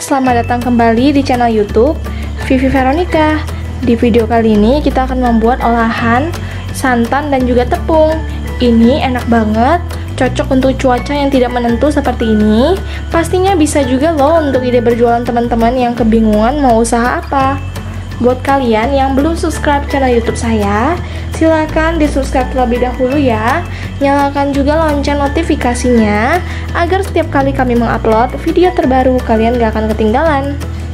selamat datang kembali di channel YouTube Vivi Veronica. Di video kali ini kita akan membuat olahan santan dan juga tepung. Ini enak banget, cocok untuk cuaca yang tidak menentu seperti ini. Pastinya bisa juga loh untuk ide berjualan teman-teman yang kebingungan mau usaha apa. Buat kalian yang belum subscribe channel YouTube saya, silahkan di subscribe terlebih dahulu ya. Nyalakan juga lonceng notifikasinya agar setiap kali kami mengupload video terbaru kalian gak akan ketinggalan.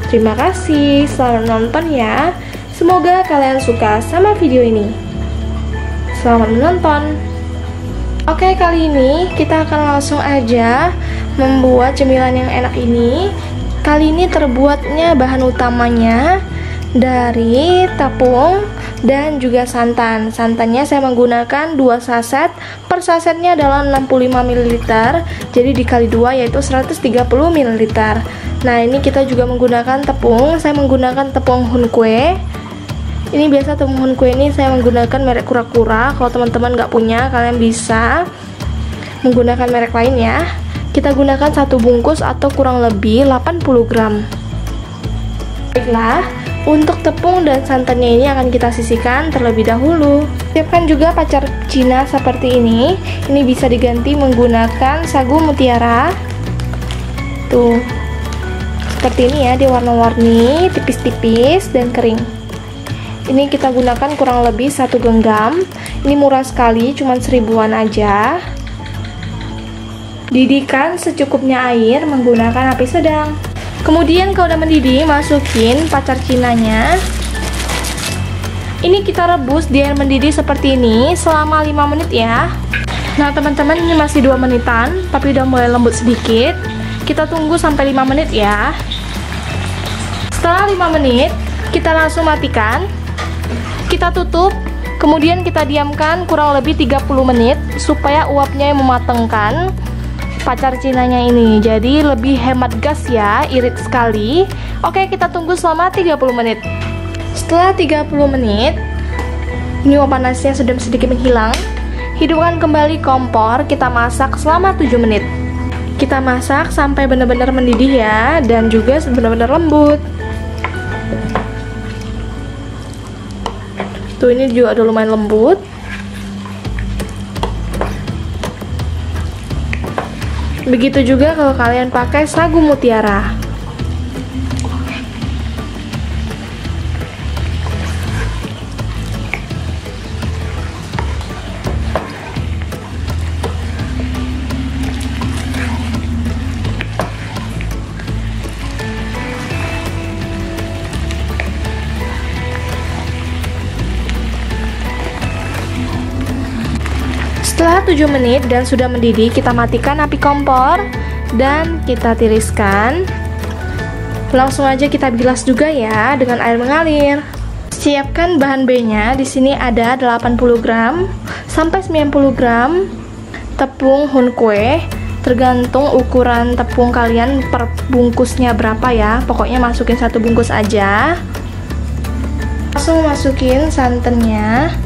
Terima kasih, selamat menonton ya. Semoga kalian suka sama video ini. Selamat menonton. Oke, kali ini kita akan langsung aja membuat cemilan yang enak ini. Kali ini terbuatnya bahan utamanya dari tepung dan juga santan. Santannya saya menggunakan 2 saset. Per sasetnya adalah 65 ml jadi dikali 2 yaitu 130 ml nah ini kita juga menggunakan tepung. Saya menggunakan tepung hunkwe. Ini biasa tepung hunkwe ini saya menggunakan merek kura-kura. Kalau teman-teman nggak punya kalian bisa menggunakan merek lain ya. Kita gunakan satu bungkus atau kurang lebih 80 gram. Baiklah untuk tepung dan santannya ini akan kita sisihkan terlebih dahulu. Siapkan juga pacar Cina seperti ini. Ini bisa diganti menggunakan sagu mutiara. Tuh. Seperti ini ya, dia warna-warni, tipis-tipis dan kering. Ini kita gunakan kurang lebih satu genggam. Ini murah sekali, cuma seribuan aja. Didihkan secukupnya air menggunakan api sedang. Kemudian kalau udah mendidih, masukin pacar cinanya. Ini kita rebus di air mendidih seperti ini selama 5 menit ya. Nah, teman-teman ini masih 2 menitan, tapi udah mulai lembut sedikit. Kita tunggu sampai 5 menit ya. Setelah 5 menit, kita langsung matikan. Kita tutup, kemudian kita diamkan kurang lebih 30 menit supaya uapnya mematangkan pacar cinanya ini. Jadi lebih hemat gas ya irit sekali. Oke kita tunggu selama 30 menit. Setelah 30 menit ini panasnya sudah sedikit menghilang. Hidupkan kembali kompor kita masak selama 7 menit. Kita masak sampai benar-benar mendidih ya dan juga benar-benar lembut. Tuh ini juga udah lumayan lembut Begitu juga kalau kalian pakai sagu mutiara. Setelah 7 menit dan sudah mendidih, kita matikan api kompor dan kita tiriskan. Langsung aja kita bilas juga ya dengan air mengalir. Siapkan bahan B-nya. Di sini ada 80 gram sampai 90 gram tepung hun kue. Tergantung ukuran tepung kalian per bungkusnya berapa ya. Pokoknya masukin satu bungkus aja. Langsung masukin santannya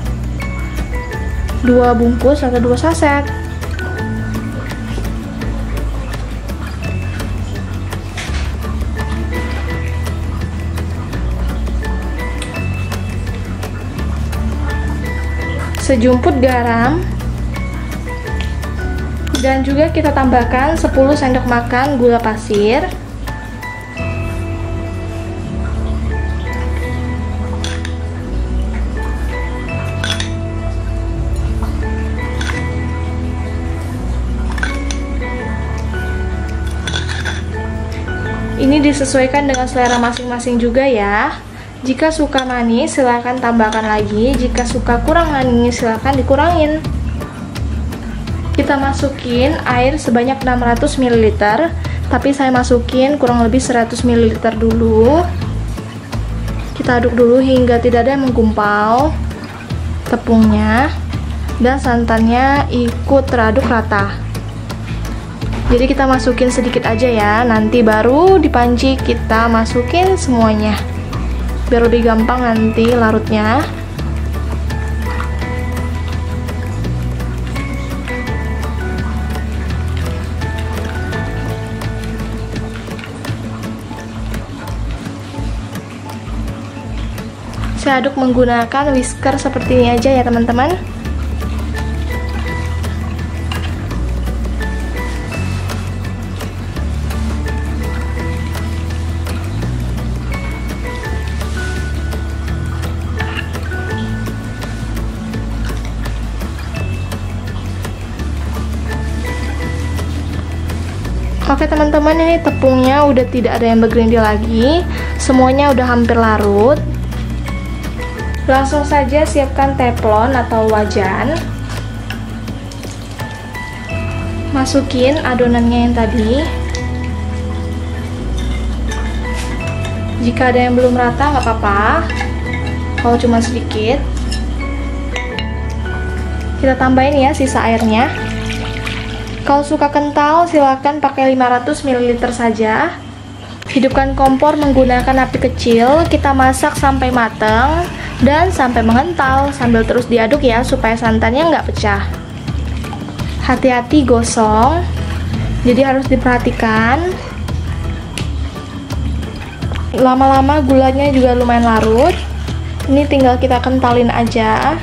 dua bungkus atau dua saset. Sejumput garam. Dan juga kita tambahkan 10 sendok makan gula pasir Ini disesuaikan dengan selera masing-masing juga ya. Jika suka manis, silahkan tambahkan lagi. Jika suka kurang manis, silahkan dikurangin. Kita masukin air sebanyak 600 ml, tapi saya masukin kurang lebih 100 ml dulu. Kita aduk dulu hingga tidak ada yang menggumpal tepungnya dan santannya ikut teraduk rata jadi kita masukin sedikit aja ya, nanti baru di panci kita masukin semuanya. Biar lebih gampang nanti larutnya. Saya aduk menggunakan whisker seperti ini aja ya teman-teman. Oke teman-teman ini tepungnya udah tidak ada yang bergerindil lagi. Semuanya udah hampir larut. Langsung saja siapkan teflon atau wajan. Masukin adonannya yang tadi. Jika ada yang belum rata nggak apa-apa. Kalau cuma sedikit. Kita tambahin ya sisa airnya kalau suka kental, silakan pakai 500 ml saja. Hidupkan kompor menggunakan api kecil, kita masak sampai matang dan sampai mengental sambil terus diaduk ya supaya santannya nggak pecah. Hati-hati gosong, jadi harus diperhatikan. Lama-lama gulanya juga lumayan larut. Ini tinggal kita kentalin aja.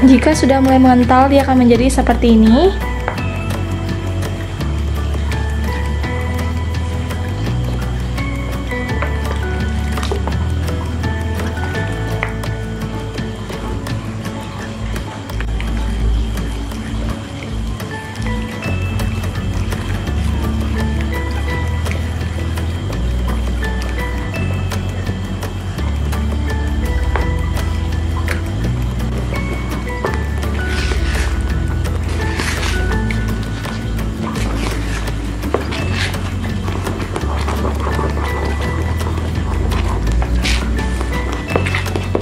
Jika sudah mulai mengental, dia akan menjadi seperti ini.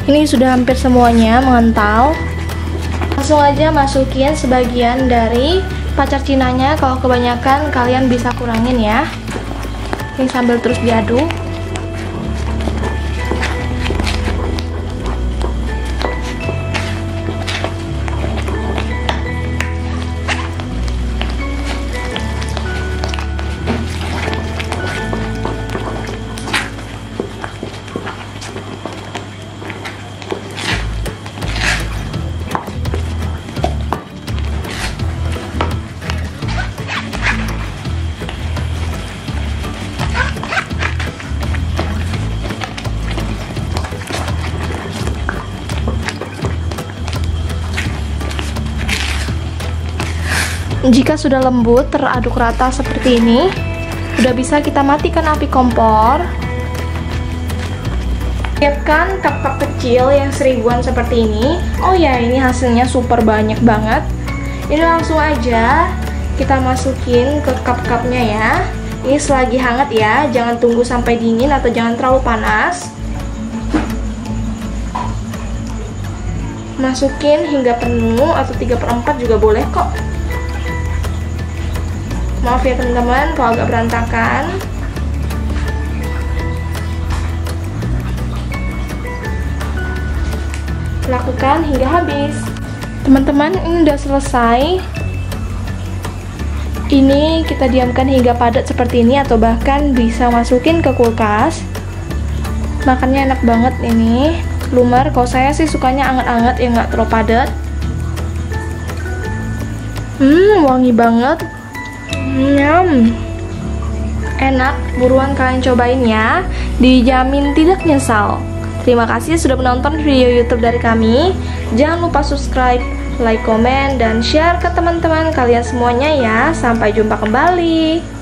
Ini sudah hampir semuanya mengental. Langsung aja masukin sebagian dari pacar cinanya. Kalau kebanyakan kalian bisa kurangin ya. Ini sambil terus diaduk. Jika sudah lembut, teraduk rata seperti ini, sudah bisa kita matikan api kompor. Siapkan cup-cup kecil yang seribuan seperti ini. Oh ya, ini hasilnya super banyak banget. Ini langsung aja kita masukin ke cup-cupnya ya. Ini selagi hangat ya, jangan tunggu sampai dingin atau jangan terlalu panas. Masukin hingga penuh atau 3 per 4 juga boleh kok maaf ya teman-teman kalau agak berantakan. Lakukan hingga habis. Teman-teman ini udah selesai. Ini kita diamkan hingga padat seperti ini atau bahkan bisa masukin ke kulkas. Makannya enak banget ini. Lumer kalau saya sih sukanya anget-anget ya nggak terlalu padat. Hmm wangi banget Nyam. Enak, buruan kalian cobain ya. Dijamin tidak nyesal. Terima kasih sudah menonton video YouTube dari kami. Jangan lupa subscribe, like, komen, dan share ke teman-teman kalian semuanya ya. Sampai jumpa kembali.